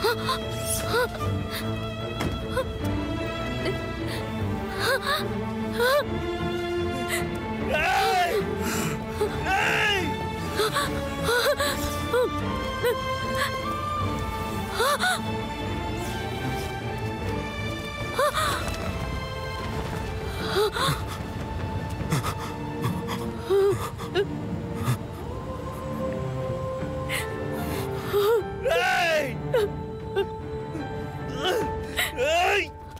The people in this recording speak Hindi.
Hey!